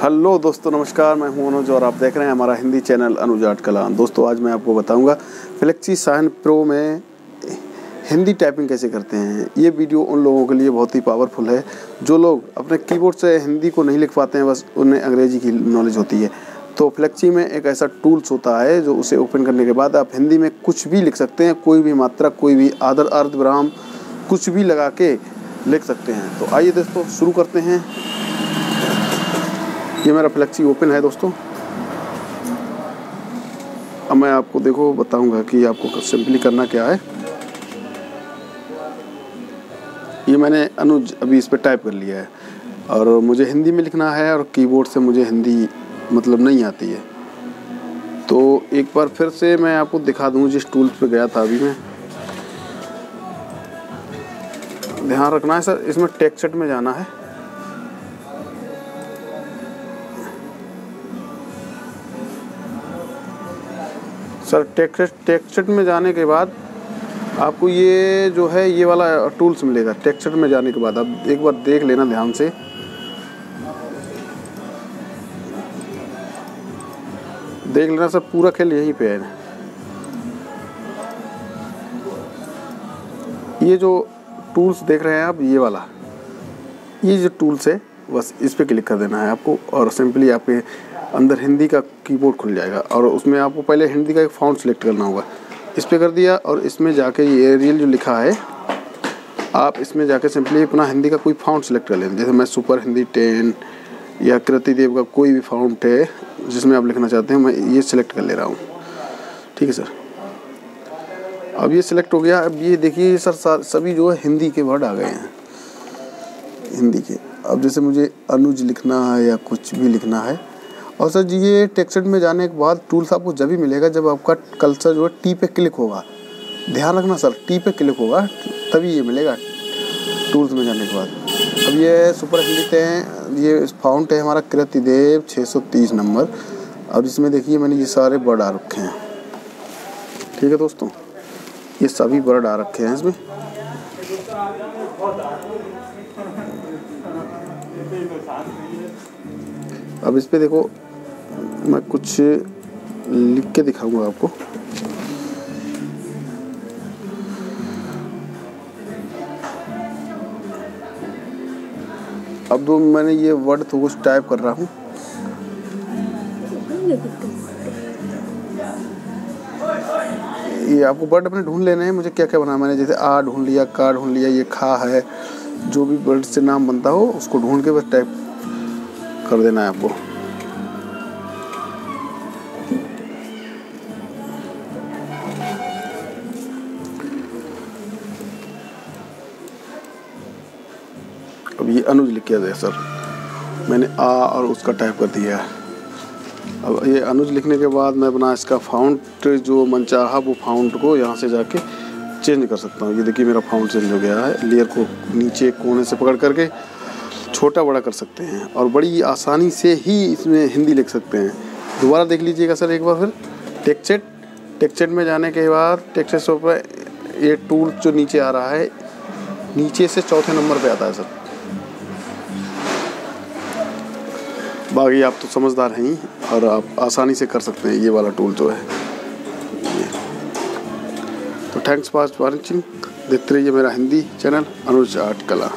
Hello दोस्तों, नमस्कार, मैं हूँ अनुज और आप देख रहे हैं हमारा हिंदी चैनल अनुज आर्ट कला। दोस्तों, आज मैं आपको बताऊँगा फ्लेक्सी साइन प्रो में हिंदी टाइपिंग कैसे करते हैं। ये वीडियो उन लोगों के लिए बहुत ही पावरफुल है, जो लोग अपने कीबोर्ड से हिंदी को नहीं लिख पाते हैं, बस उन्हें अंग्रेज़ी की नॉलेज होती है। तो फ्लेक्सी में एक ऐसा टूल्स होता है, जो उसे ओपन करने के बाद आप हिंदी में कुछ भी लिख सकते हैं, कोई भी मात्रा, कोई भी आदर, अर्ध विराम, कुछ भी लगा के लिख सकते हैं। तो आइए दोस्तों, शुरू करते हैं। ये मेरा फ्लेक्सी ओपन है दोस्तों। अब मैं आपको देखो, बताऊँगा कि आपको सिंपली करना क्या है। ये मैंने अनुज अभी इस पर टाइप कर लिया है। और मुझे हिंदी में लिखना है और कीबोर्ड से मुझे हिंदी मतलब नहीं आती है। तो एक बार फिर से मैं आपको दिखा दूँ, जिस टूल्स पे गया था अभी मैं। ध्यान रखना है सर, इसमें टेक्सट में जाना है। सर टेक्सट टेक्सट में जाने के बाद आपको ये जो है, ये वाला टूल्स मिलेगा, टेक्सट में जाने के बाद। आप एक बार देख लेना ध्यान से। देख लेना सर, पूरा खेल यहीं पे है। ये जो टूल्स देख रहे हैं आप, ये वाला। ये जो टूल्स है, बस इस पर क्लिक कर देना है आपको, और सिंपली आपके अंदर हिंदी का कीबोर्ड खुल जाएगा और उसमें आपको पहले हिंदी का एक फाउंड सेलेक्ट करना होगा। इस पर कर दिया और इसमें जाके ये एरियल जो लिखा है, आप इसमें जाके सिंपली अपना हिंदी का कोई फाउंड सेलेक्ट कर लें जैसे मैं सुपर हिंदी टेन या कृति देव का कोई भी फाउंड है, जिसमें आप लिखना चाहते हैं, मैं ये सिलेक्ट कर ले रहा हूँ। ठीक है सर अब ये सिलेक्ट हो गया। अब ये देखिए सर सभी जो है हिंदी के वर्ड आ गए हैं। हिंदी के। अब जैसे मुझे अनुज लिखना है या कुछ भी लिखना है और सर ये टेक्सट में जाने के बाद टूल्स आपको जब भी मिलेगा, जब आपका कल्सर जो है टी पे क्लिक होगा, ध्यान रखना सर टी पे क्लिक होगा, तभी ये मिलेगा टूल्स में जाने के बाद। अब ये सुपर हिंदी हैं, ये फाउंट है हमारा कृति देव 630 नंबर। अब इसमें देखिए, मैंने ये सारे वर्ड आ रखे हैं। ठीक है दोस्तों, ये सभी वर्ड आ रखे हैं इसमें। अब इस पे देखो मैं कुछ लिख के दिखाऊँगा आपको। अब तो मैंने ये वर्ड तो कुछ टाइप कर रहा हूँ। ये आपको वर्ड अपने ढूंढ लेने हैं, मुझे क्या क्या बना मैंने जैसे आ ढूंढ लिया, का ढूंढ लिया, ये खा है, जो भी वर्ड से नाम बनता हो, उसको ढूंढ के बस टाइप कर देना है आपको। ये अनुज लिख किया सर। मैंने आ और उसका टाइप कर दिया है। अब ये अनुज लिखने के बाद मैं अपना इसका फाउंट जो मन चाहा वो फाउंट को यहाँ से जाके चेंज कर सकता हूँ। ये देखिए मेरा फाउंट चेंज हो गया है। लेयर को नीचे कोने से पकड़ करके छोटा बड़ा कर सकते हैं और बड़ी आसानी से ही इसमें हिंदी लिख सकते हैं। दोबारा देख लीजिएगा सर एक बार फिर। टेक्चेट टेक्चेट में जाने के बाद टेक्चेट से ऊपर ये टूल जो नीचे आ रहा है, नीचे से चौथे नंबर पे आता है सर। बाकी आप तो समझदार हैं और आप आसानी से कर सकते हैं, ये वाला टूल जो है। तो थैंक्स फॉर वॉचिंग देखते रहिए मेरा हिंदी चैनल अनुज आर्ट कला।